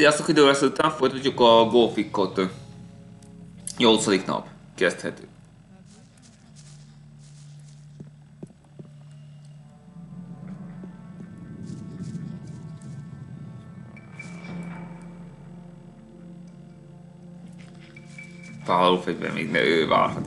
Sziasztok, idő lesz után folytatjuk a Golfikot. 8. nap. Kezdhető. Páló fegyver még ne ő várhat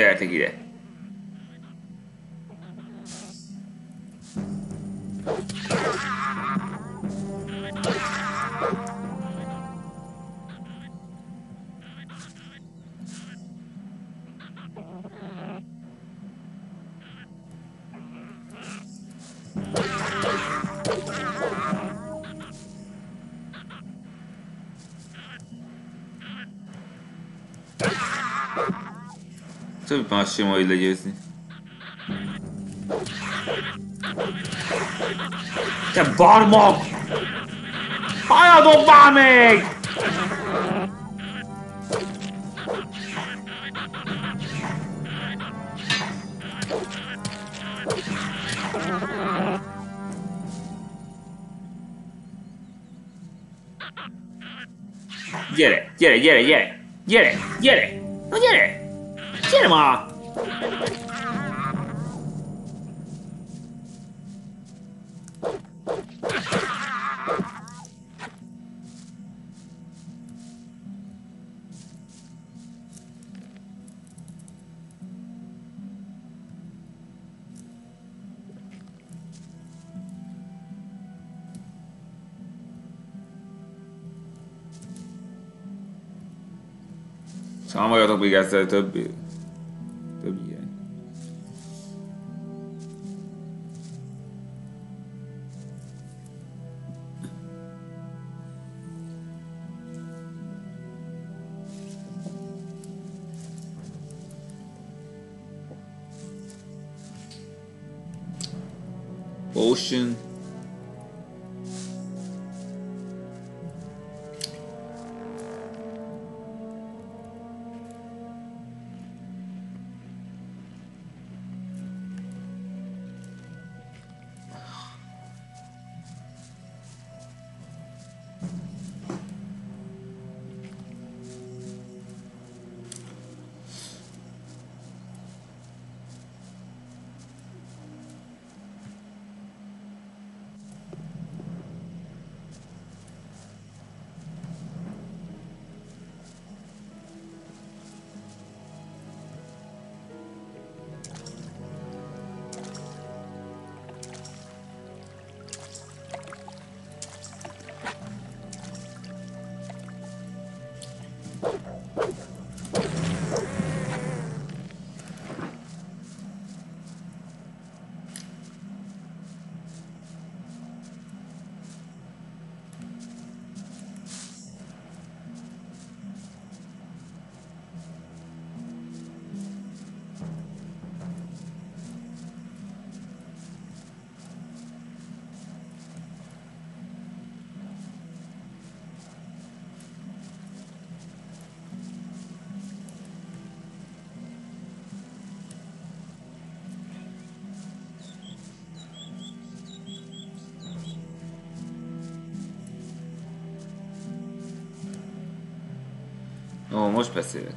te idióta! Semmi esélye. Gyertek ide. Több más sem majd legyőzni. Te barmok! Hajadok már még! Gyere, gyere, gyere, gyere! Gyere, gyere! cinema! Számoljatok még ezzel többi Ó, most beszélek.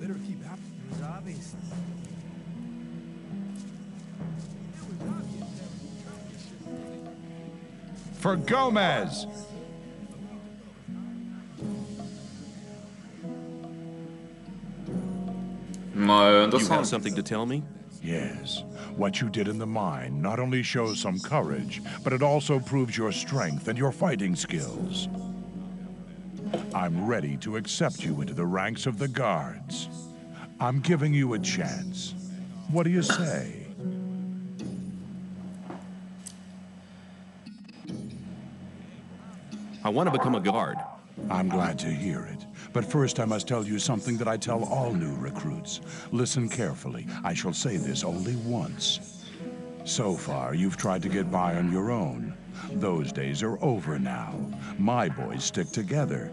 Better keep happy. It was obvious. For Gomez! Ma to You have something to tell me? Yes. What you did in the mine not only shows some courage, but it also proves your strength and your fighting skills. I'm ready to accept you into the ranks of the guards. I'm giving you a chance. What do you say? I want to become a guard. I'm glad to hear it. But first, I must tell you something that I tell all new recruits. Listen carefully. I shall say this only once. So far, you've tried to get by on your own. Those days are over now. My boys stick together.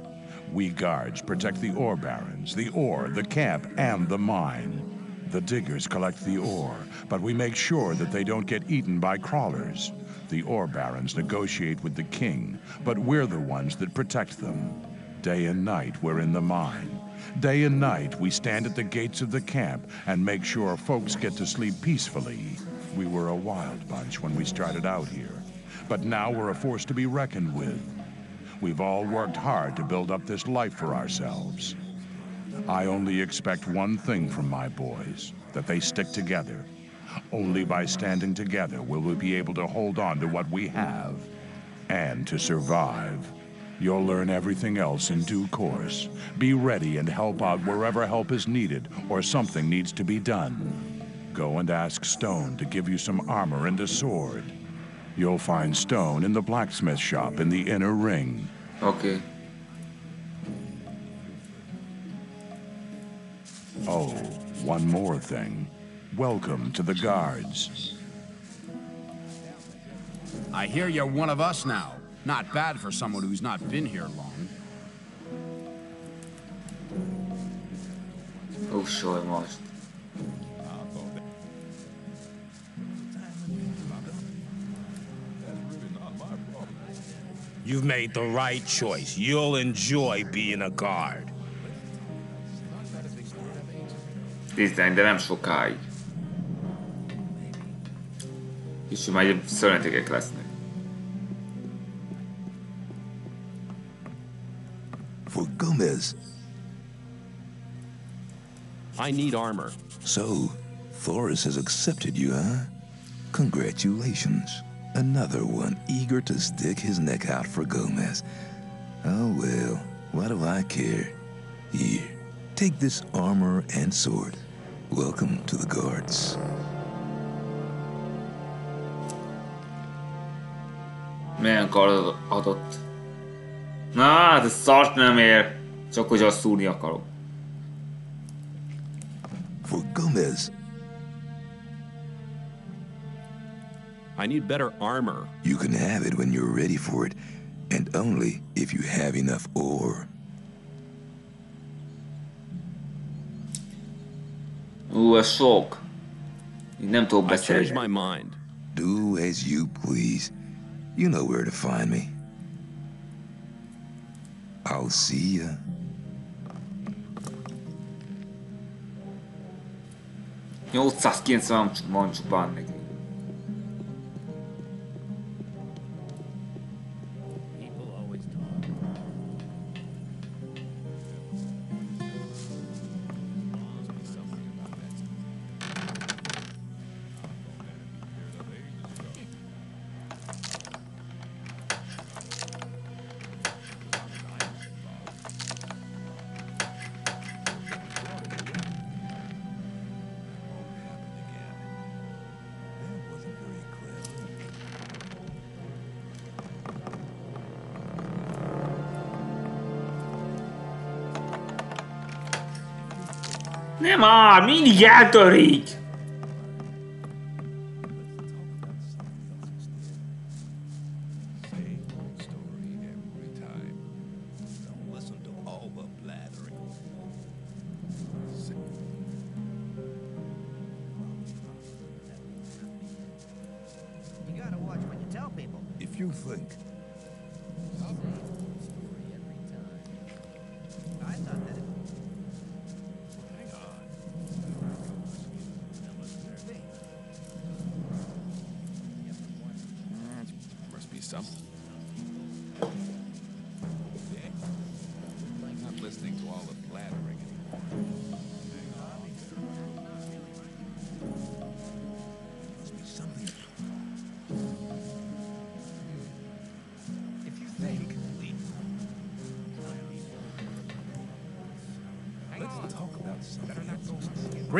We guards protect the ore barons, the ore, the camp, and the mine. The diggers collect the ore, but we make sure that they don't get eaten by crawlers. The ore barons negotiate with the king, but we're the ones that protect them. Day and night, we're in the mine. Day and night, we stand at the gates of the camp and make sure folks get to sleep peacefully. We were a wild bunch when we started out here, but now we're a force to be reckoned with. We've all worked hard to build up this life for ourselves. I only expect one thing from my boys that they stick together. Only by standing together will we be able to hold on to what we have and to survive. You'll learn everything else in due course. Be ready and help out wherever help is needed or something needs to be done. Go and ask Stone to give you some armor and a sword. You'll find Stone in the blacksmith shop in the inner ring. Okay. Oh, one more thing. Welcome to the guards. I hear you're one of us now. Not bad for someone who's not been here long. Ó, soj most. You've made the right choice. You'll enjoy being a guard. Tisztány, de nem sokáig. És már szörnyetegek lesznek. For Gomez. I need armor. So, Thorus has accepted you, huh? Congratulations. Another one eager to stick his neck out for Gomez. Oh well, why do I care? Here, take this armor and sword. Welcome to the guards. Milyen kard adott? Na, hát ez szart nem ér. Csak hogy azt szúrni akarok. For Gomez, I need better armor. you can have it when you're ready for it, and only if you have enough ore. Ú, ez sok. Így nem tudok I beszélni. changed my mind. Do as you please. You know where to find me. I'll see ya. van van csupán neki. Nem már, mindig eltörik!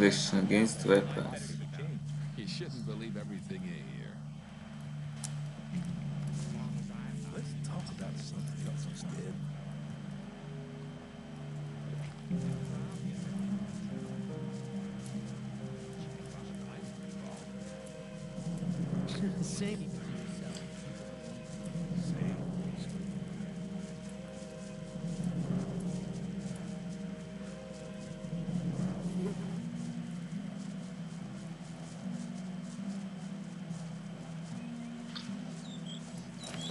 Reaction against weapons. He shouldn't believe everything he hears.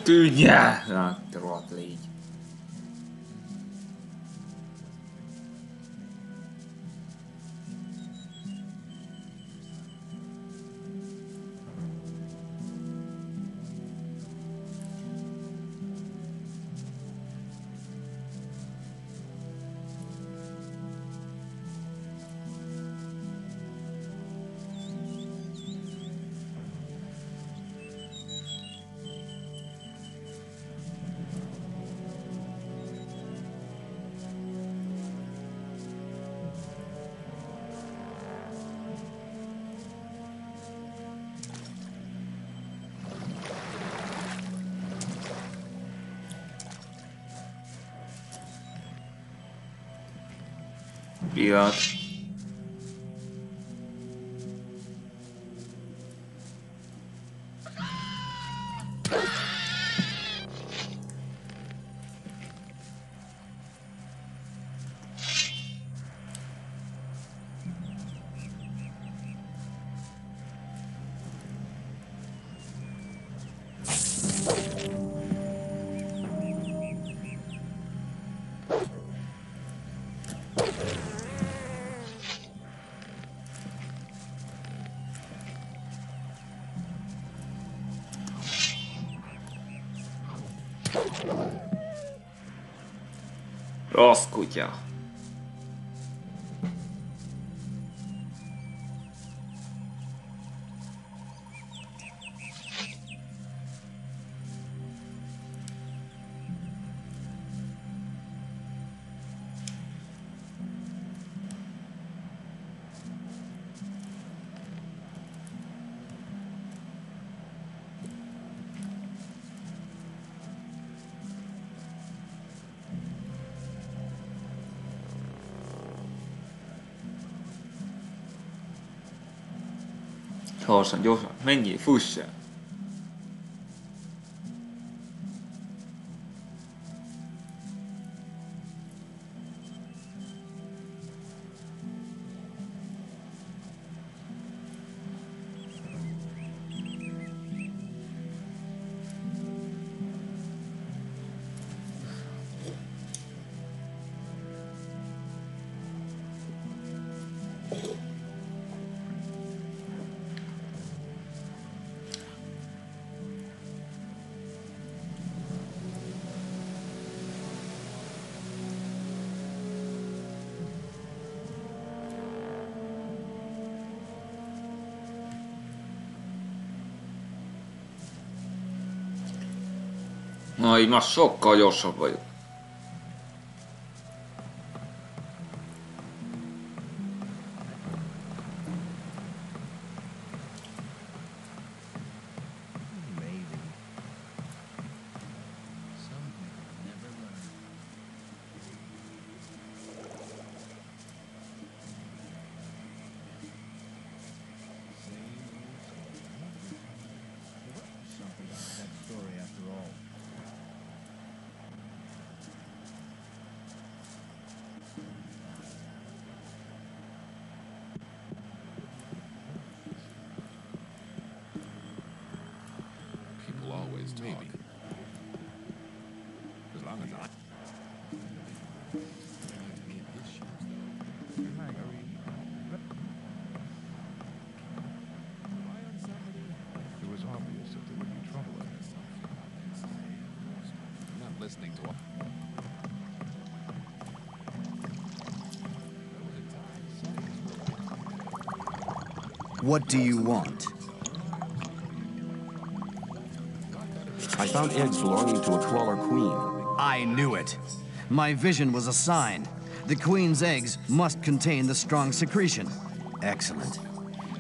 对呀，啊，对吧？you out. Rossz kutya. 老师就说那你复习 Na, így már sokkal gyorsabb vagyok. What do you want? I found eggs belonging to a crawler queen. I knew it. My vision was a sign. The queen's eggs must contain the strong secretion. Excellent.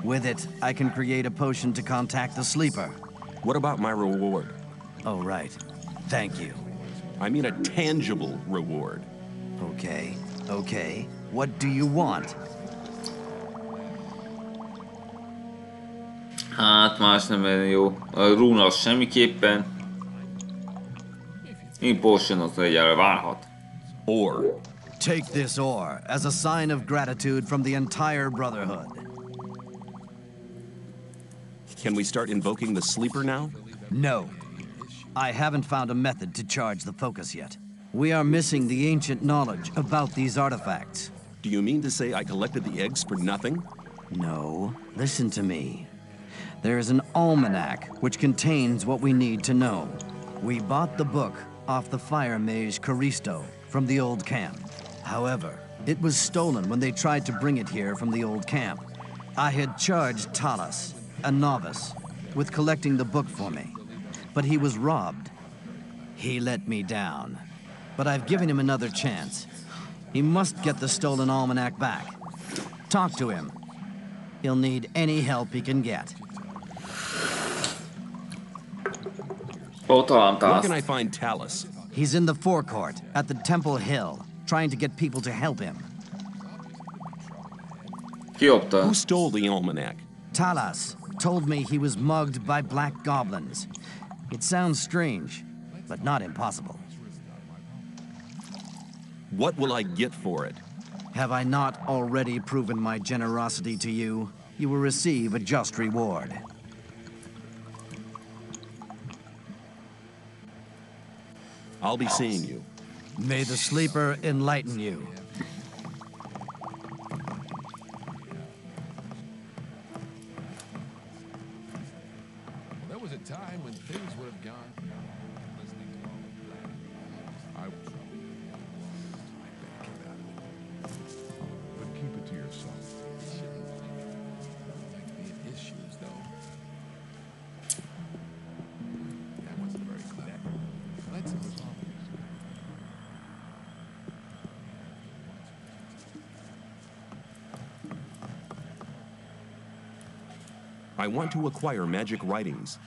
With it, I can create a potion to contact the sleeper. What about my reward? Oh, right. Thank you. I mean a tangible reward. Okay, okay. What do you want? Hát más nem lenne jó. A rúna az semmiképpen. Impulsion az egyelőre várhat. Or Take this ore as a sign of gratitude from the entire Brotherhood. can we start invoking the sleeper now? No. I haven't found a method to charge the focus yet. We are missing the ancient knowledge about these artifacts. Do you mean to say I collected the eggs for nothing? No, listen to me. There is an almanac which contains what we need to know. We bought the book off the fire mage Corristo from the old camp. However, it was stolen when they tried to bring it here from the old camp. I had charged Talas, a novice, with collecting the book for me, but he was robbed. He let me down, but I've given him another chance. He must get the stolen almanac back. Talk to him. He'll need any help he can get. Ó, talán Where can I find Talas? He's in the forecourt at the Temple Hill, trying to get people to help him. Kiopta. Who stole the almanac? Talas told me he was mugged by black goblins. It sounds strange, but not impossible. What will I get for it? Have I not already proven my generosity to you? You will receive a just reward. I'll be seeing you. May the sleeper enlighten you. I want to acquire magic writings.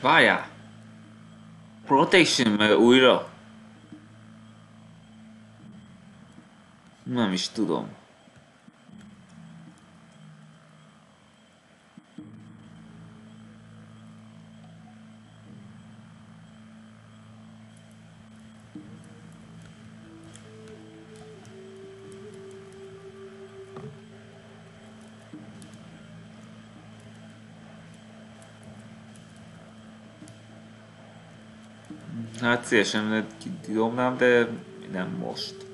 Várjál. Protection meg újra. Nem is tudom. Hát szívesen kidobnám, de nem most.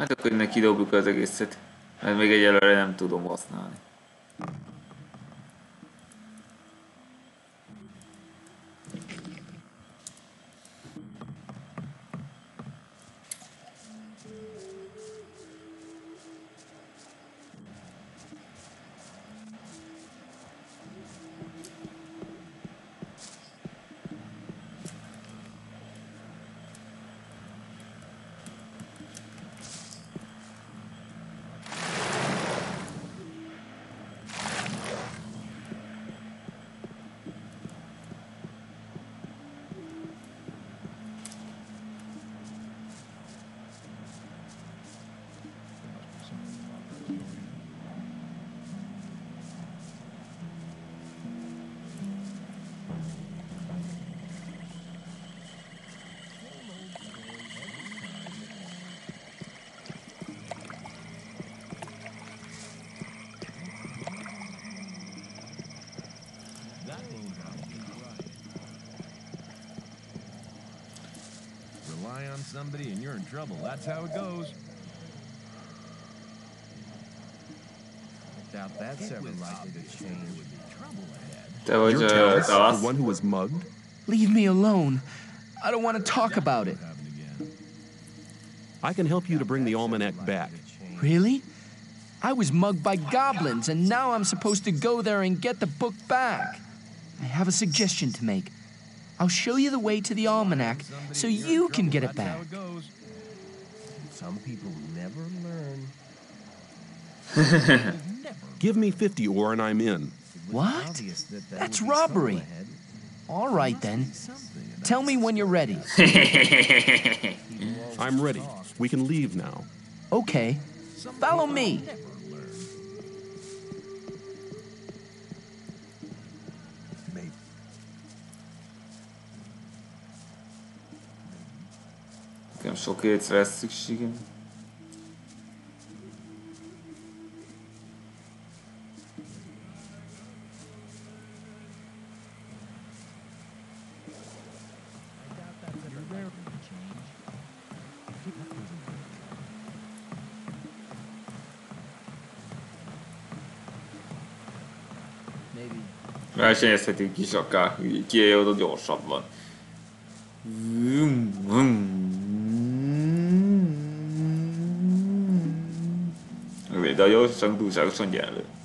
Hát akkor innen kidobjuk az egészet. Mert még egyelőre nem tudom használni. Somebody and you're in trouble. That's how it goes. Doubt that's ever likely to change. Te vagy You're uh, the one who was mugged? Leave me alone. I don't want to talk about it. I can help you to bring the almanac back. Really? I was mugged by goblins, and now I'm supposed to go there and get the book back. I have a suggestion to make. I'll show you the way to the almanac so you can get it back. Some people never learn. Give me 50 or and I'm in. What? Obvious that there That's would be trouble robbery. All right then. Tell me when you're ready. I'm ready. We can leave now. Okay. Follow me. Nekem sok écre lesz szükségem. Versenyezhetünk is akár, ki oda gyorsabban. Vum, vum. De a gyorsaság túlságosan gyerlő. Már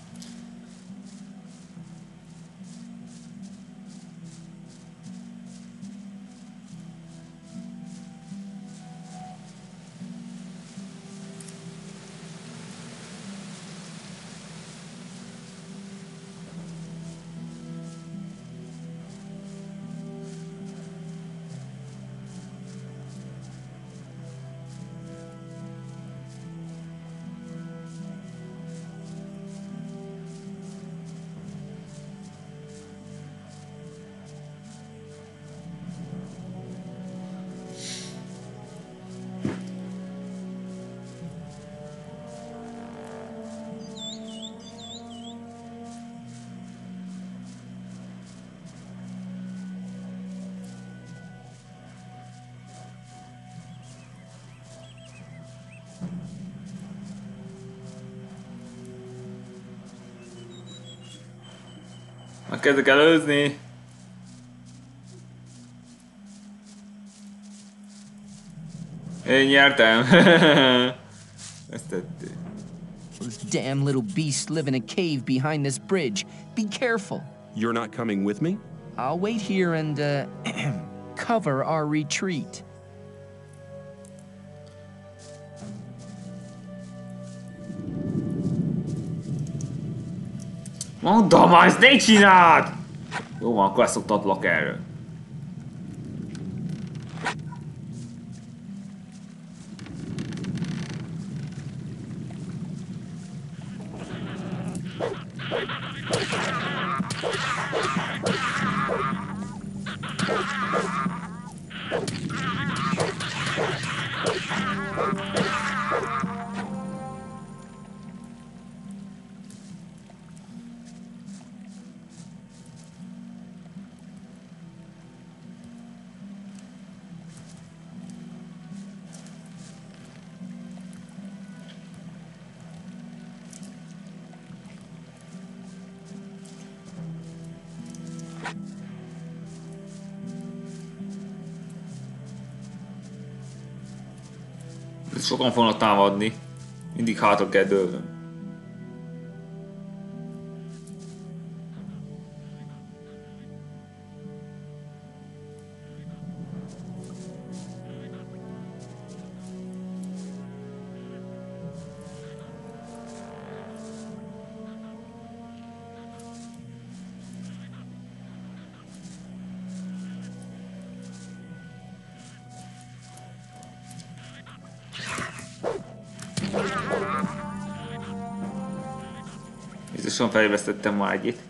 kezdek előzni. Én nyertem. Ezt tették. Those damn little beasts live in a cave behind this bridge. Be careful. You're not coming with me? I'll wait here and uh, cover our retreat. Mondom, ezt ne csináld! Jó van, akkor leszoktatlak erről. Sokan fognak támadni. Mindig hátra kell dőlnöm. Biztosan fejlesztettem már egyet.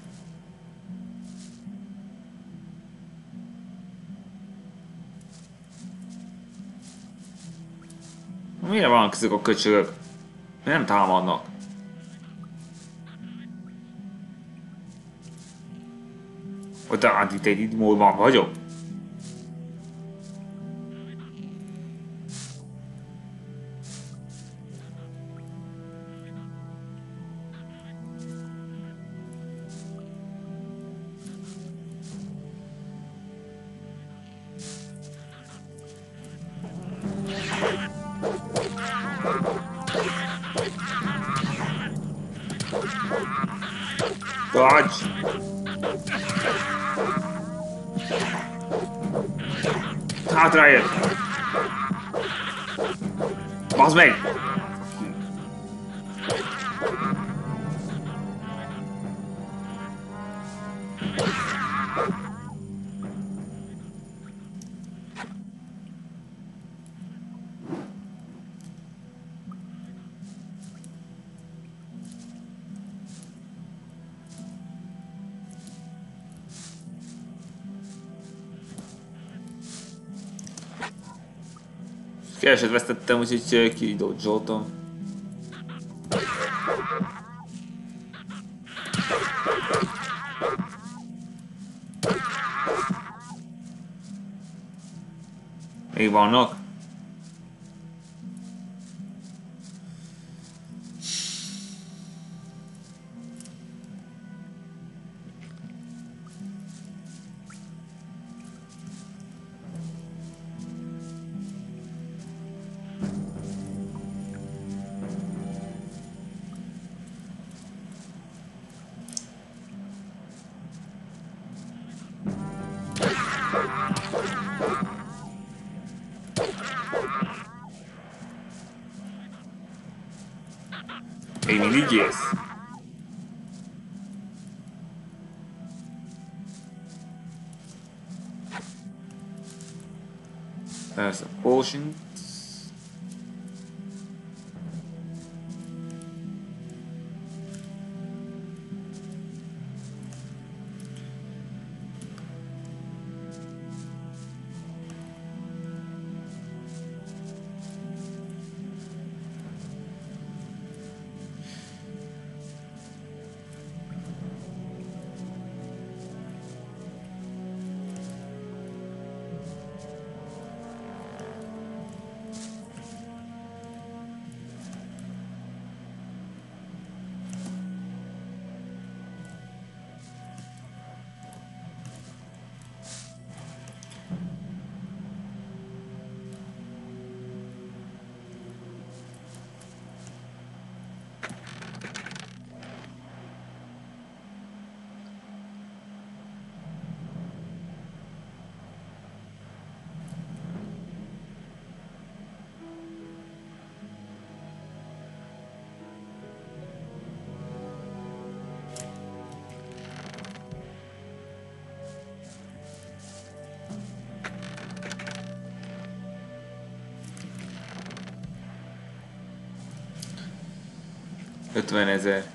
Mire vannak ezek a köcsögök? Nem támadnak? Hogy hát itt egy módban vagyok? Keveset vesztettem, úgyhogy kidodzsoltam. Még vannak? 50 ezer.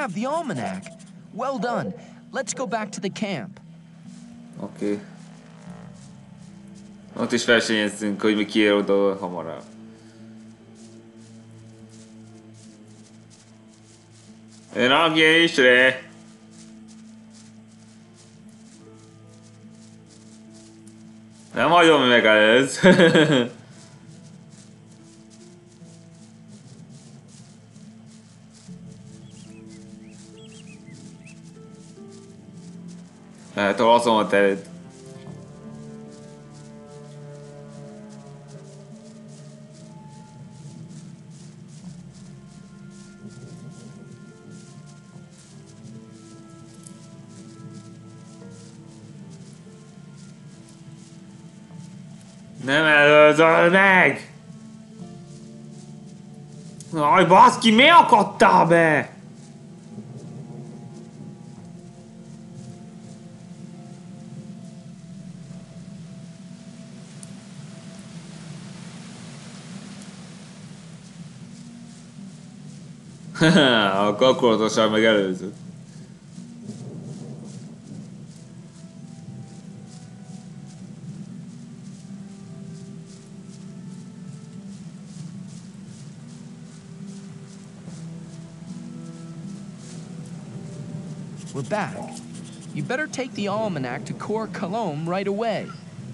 Have the almanac. Well done. Let's go back to the camp. Oké. Okay. Ott is versenyeztünk, hogy mi kiér oda hamarabb. Rakja is re! Nem hagyom meg ez. Hát azon a. Nem előzöl meg! Aj, baszki, mi akadtál be? Akkor akaratosan meg előzött. We're back. You better take the almanac to Cor Kalom right away.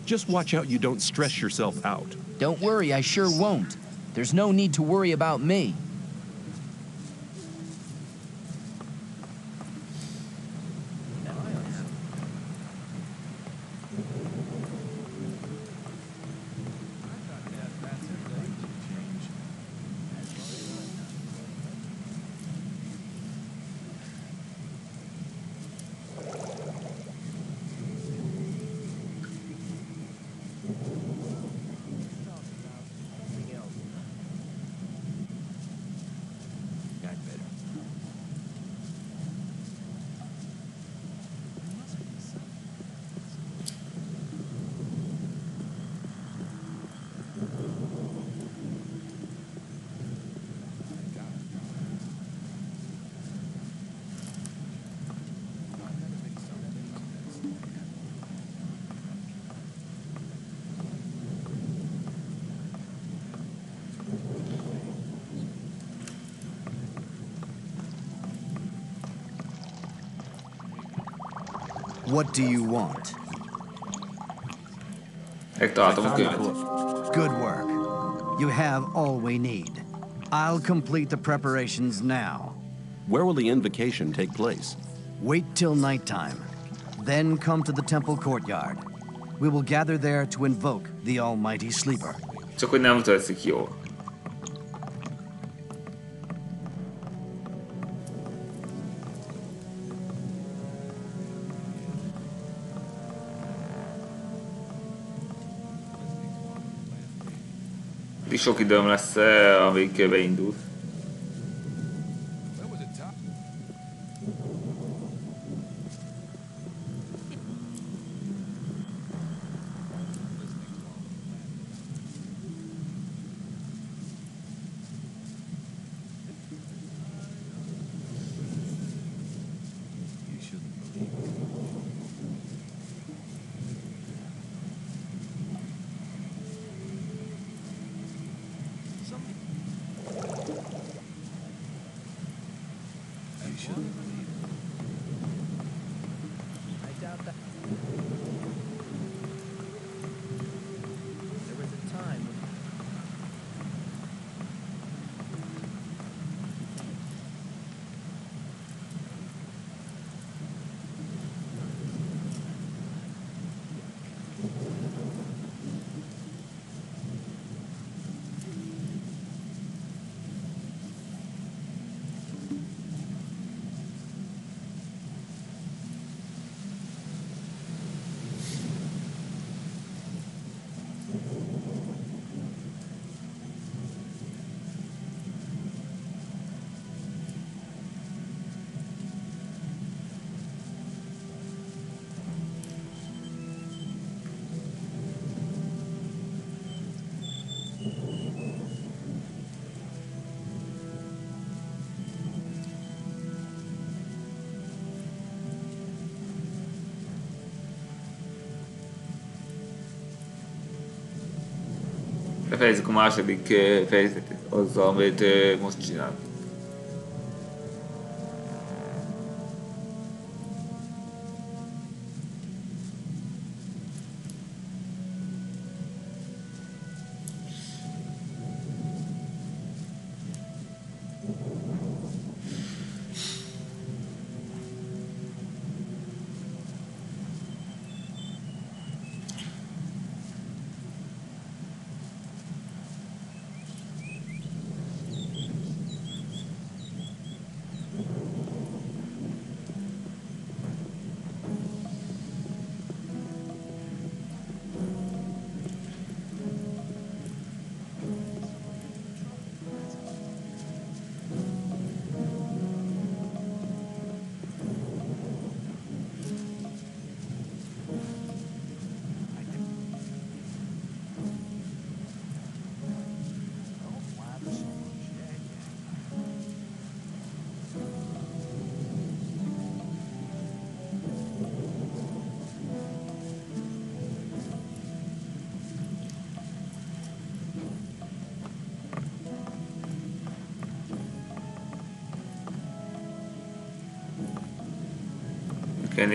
Just watch out you don't stress yourself out. Don't worry, I sure won't. There's no need to worry about me. What do you want? Megtaláltam a könyvet. Good work. You have all we need. I'll complete the preparations now. Where will the invocation take place? Wait till nighttime. Then come to the temple courtyard. We will gather there to invoke the Almighty Sleeper. Csak hogy nem tetszik jól. Sok időm lesz, eh, amíg beindul. Befejezzük a második ö, fejezetet azzal, amit ö, most csinál.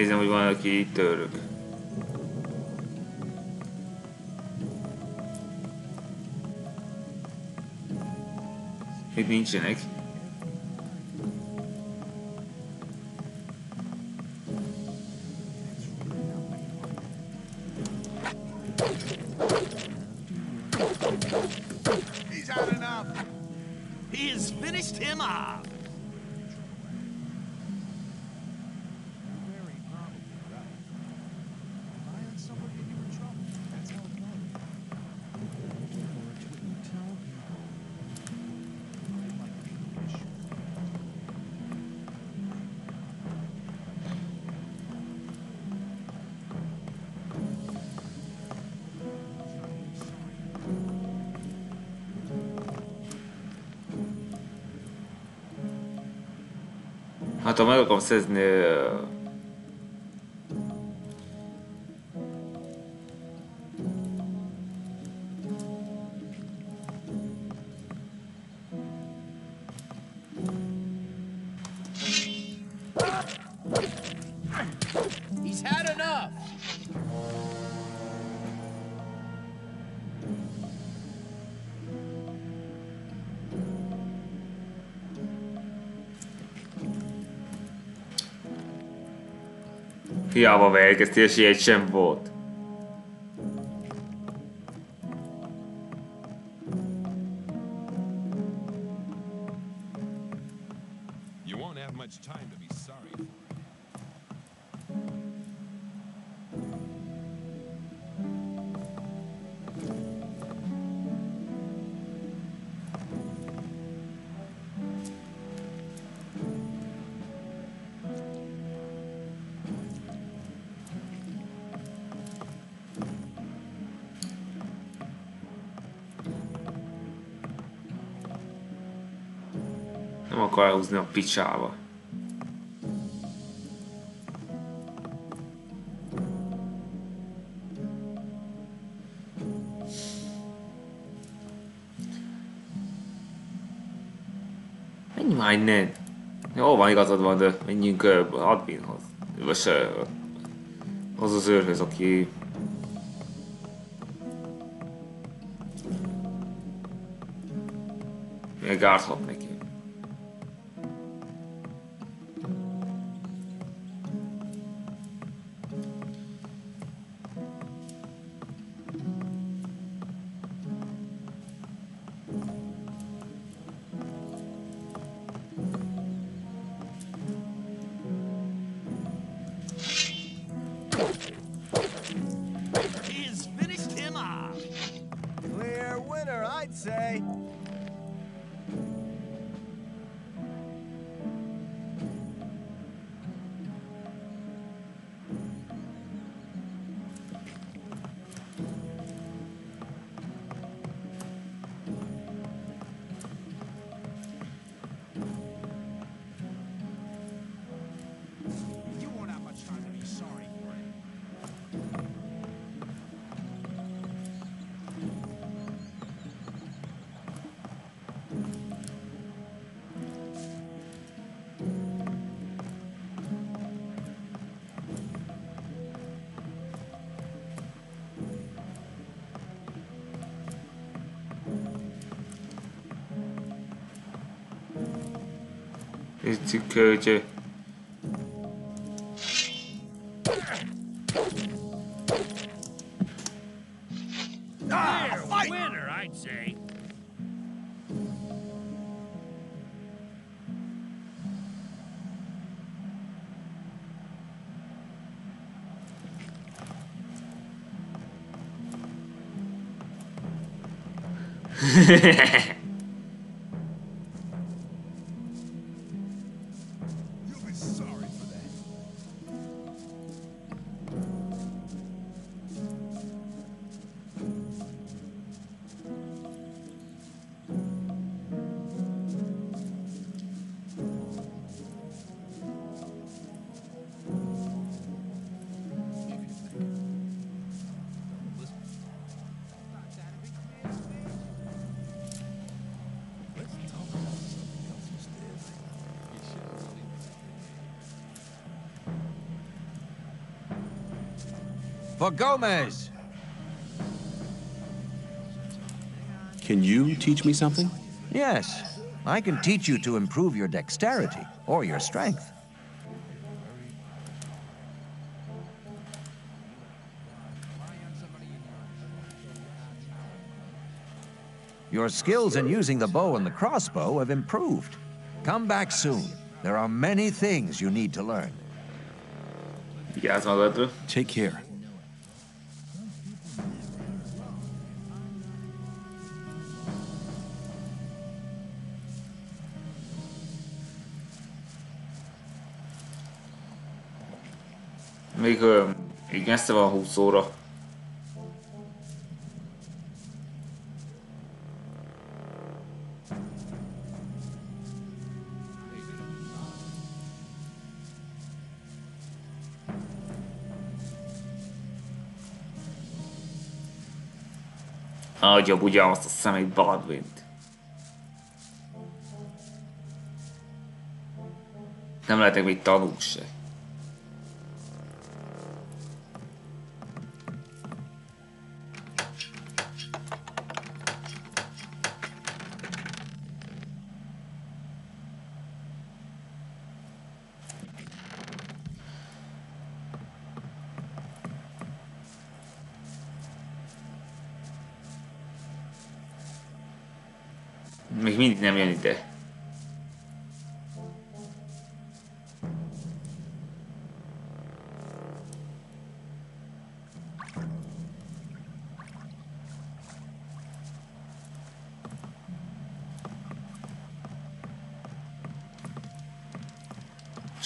Nézem, hogy van, aki itt török. Itt nincsenek. 頭がかもしれないですね。Hiába végeztés, egy sem volt. Akar elhúzni a picsába. Menj már innen! Jó van, igazad van, de menjünk ö, adminhoz. Vagy ö, az az őrhöz, aki... Még árthat neki. Hogy... Ah, winner, I'd say. You'll For Gomez! Can you teach me something? Yes, I can teach you to improve your dexterity or your strength. Your skills in using the bow and the crossbow have improved. Come back soon. There are many things you need to learn. Vigyázz magadra. Take care. Még, ö, még messze van 20 óra. Adja ugye azt a szemét Baldwint. Nem lehetek még tanúk se.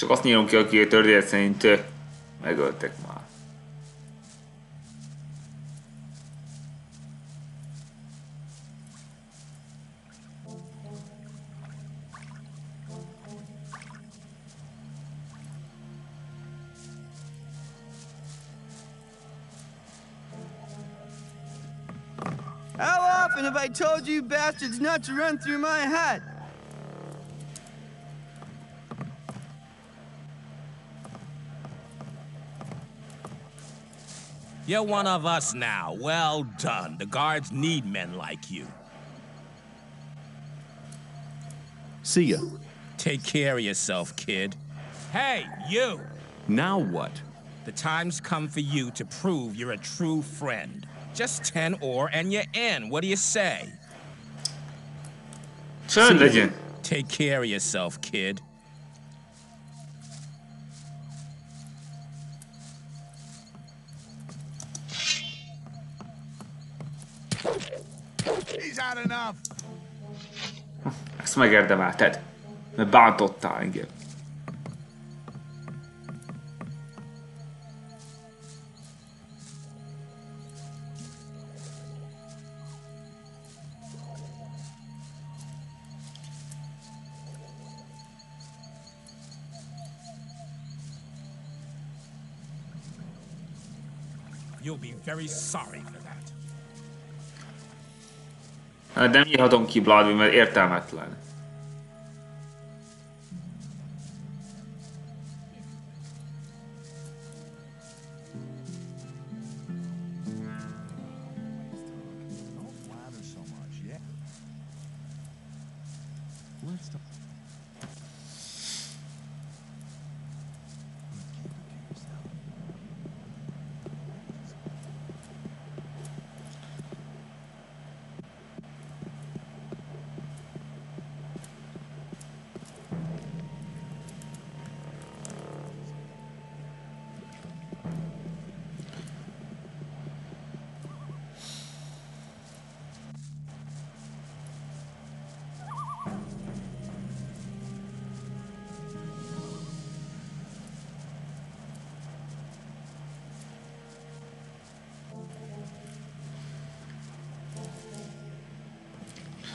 Csak azt nyílom ki, aki történet szerint megöltek már. How often have I told you bastards not to run through my hut? You're one of us now. Well done. The guards need men like you. See ya. Take care of yourself, kid. Hey, you! Now what? The time's come for you to prove you're a true friend. Just 10 ore and you're in. What do you say? Csönd legyen! Take care of yourself, kid. He's had enough. Ezt megérdemelted. Mert bántottál engem. You'll be very sorry for. Hát nem írhatom ki Bloodwing, mert értelmetlen.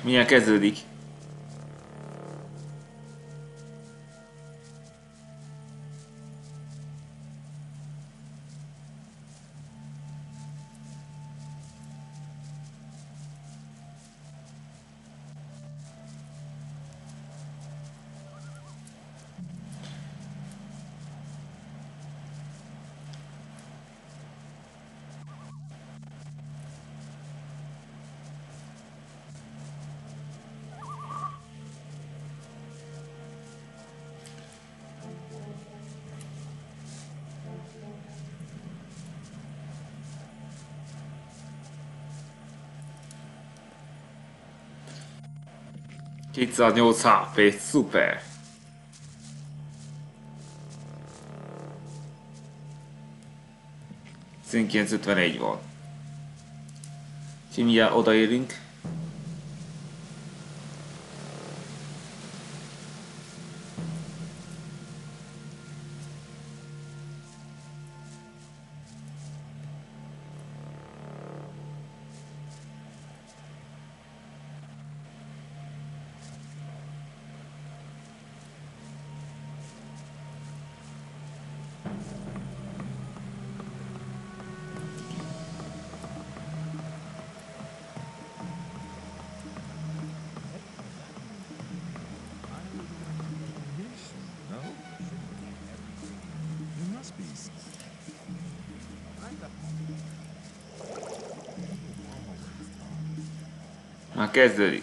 Milyen kezdődik? ...208 HP, szuper! Szín 951 van. Úgyhogy mindjárt odaérünk. Már kezdődik.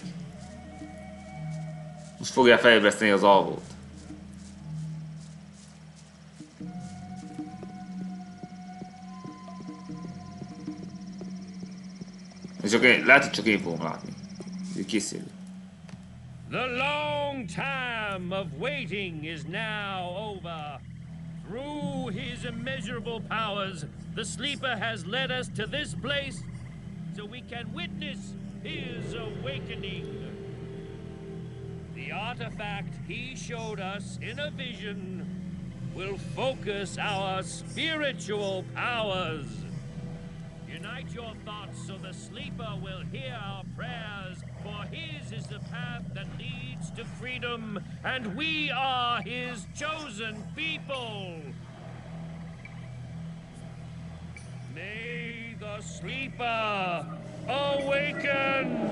Most fogja felébreszteni az alvót. És csak én, lehet, hogy csak én fogom látni. Készül. The long time of waiting is now over. Through his immeasurable powers, the Sleeper has led us to this place so we can witness his awakening. The artifact he showed us in a vision will focus our spiritual powers. Unite your thoughts so the sleeper will hear our prayers, for his is the path that leads to freedom, and we are his chosen people. May the sleeper awaken!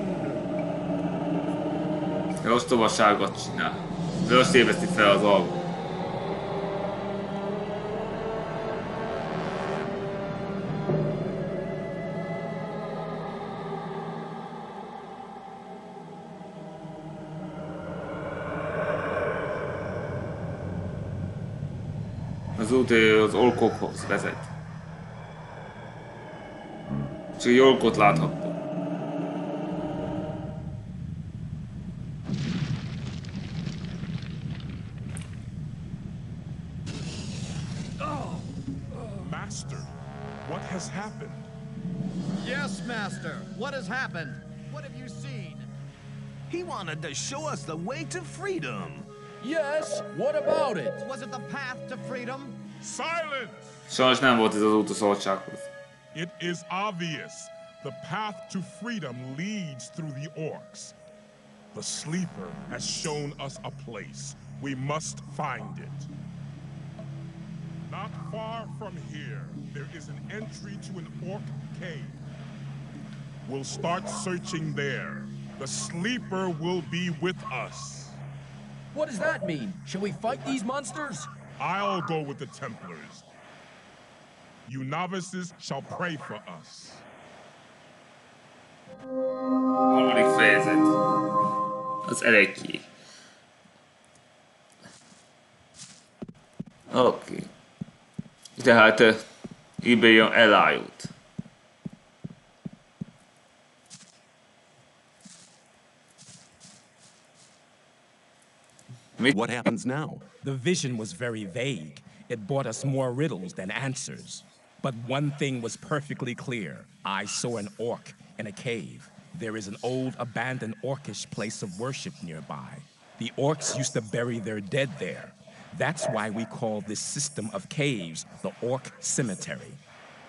De ostobaságot csinál. Azt ébreszti fel az alvót. Az út az olkokhoz vezet. Csak egy olkot láthattok. To show us the way to freedom. Yes, what about it? Was it the path to freedom? Silence! Sajnos nem volt ez az út a szabadsághoz. It is obvious. The path to freedom leads through the orcs. The Sleeper has shown us a place. We must find it. Not far from here, there is an entry to an orc cave. We'll start searching there. The Sleeper will be with us. What does that mean? Shall we fight these monsters? I'll go with the Templars. You novices shall pray for us. Harmadik fejezet. Az erekjé. Oké. Okay. Tehát uh, Y'Berion elájult. What happens now? The vision was very vague. It brought us more riddles than answers. But one thing was perfectly clear. I saw an orc in a cave. There is an old abandoned orcish place of worship nearby. The orcs used to bury their dead there. That's why we call this system of caves the Orc Cemetery.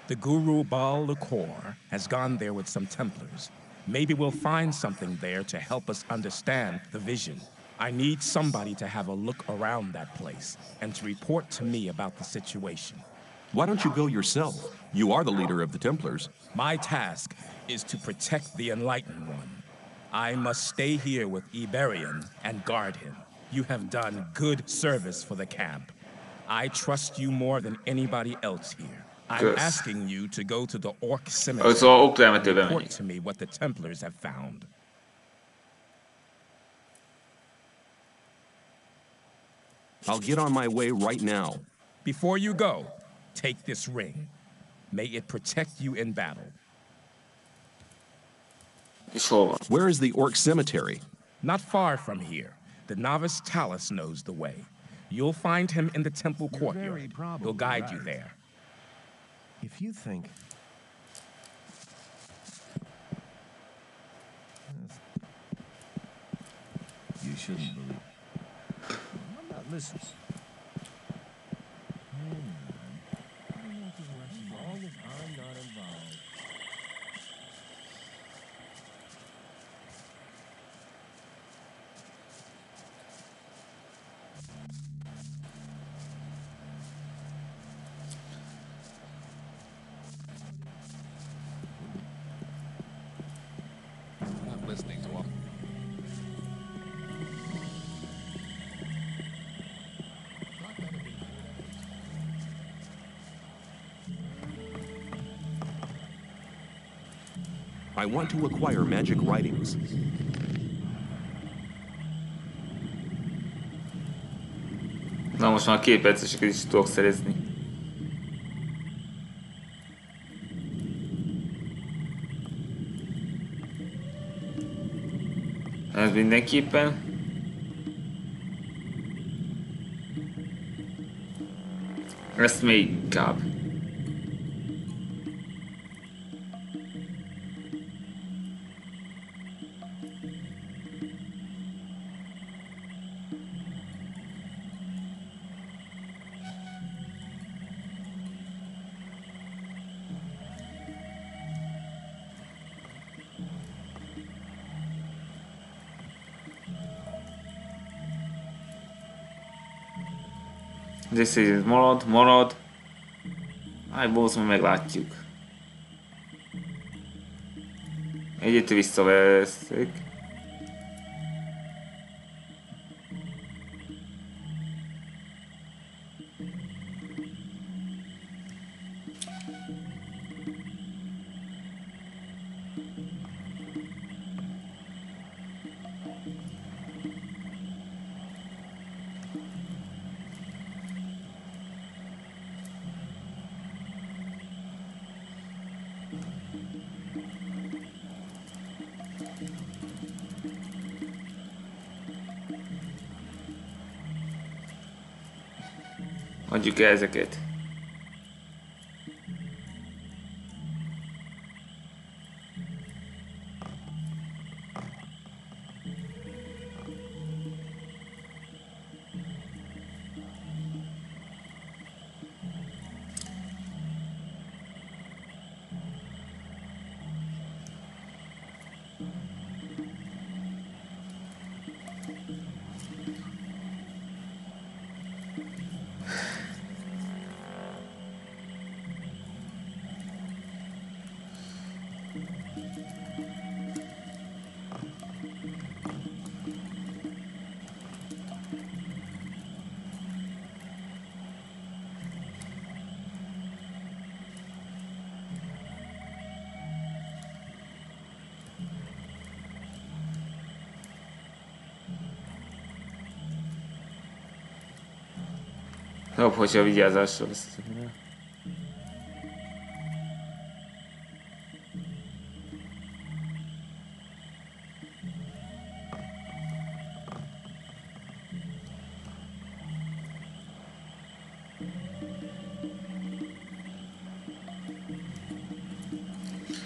The guru Baal Lukor has gone there with some Templars. Maybe we'll find something there to help us understand the vision. I need somebody to have a look around that place and to report to me about the situation. Why don't you go yourself? You are the leader of the Templars. My task is to protect the Enlightened One. I must stay here with Y'Berion and guard him. You have done good service for the camp. I trust you more than anybody else here. I'm Good. asking you to go to the Orc Cemetery Az a and report to me what the Templars have found. I'll get on my way right now. Before you go, take this ring. May it protect you in battle. És? Where is the Orc Cemetery? Not far from here, the novice Talas knows the way. You'll find him in the temple courtyard. He'll guide you there. If you think. You shouldn't believe. I'm I want to acquire magic writings. Na most már két perceseket is tudok szerezni. Ez mindenképpen. Ezt még inkább. This is marad, marad. Boss, majd meglátjuk. Egyet visszaveszek. Adjuk el ezeket. Jobb, hogyha vigyázásra lesz.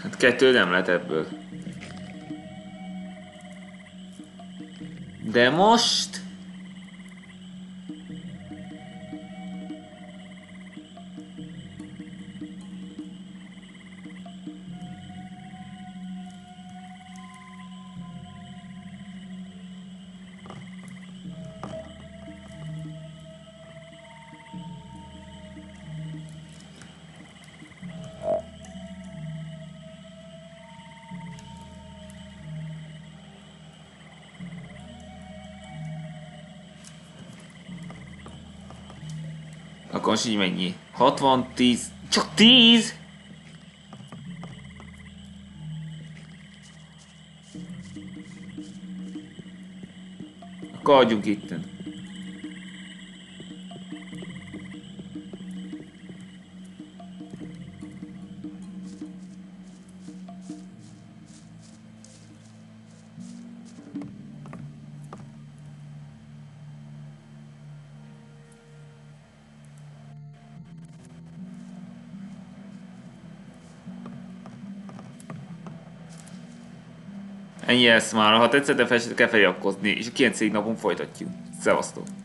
Hát kettő nem lett ebből. De most... Akkor most így mennyi? 60, 10... Csak 10? Akkor adjunk itten. Ennyi lesz már, ha tetszett, de fel kell feliratkozni, és a 9. napon folytatjuk. Szevasztok!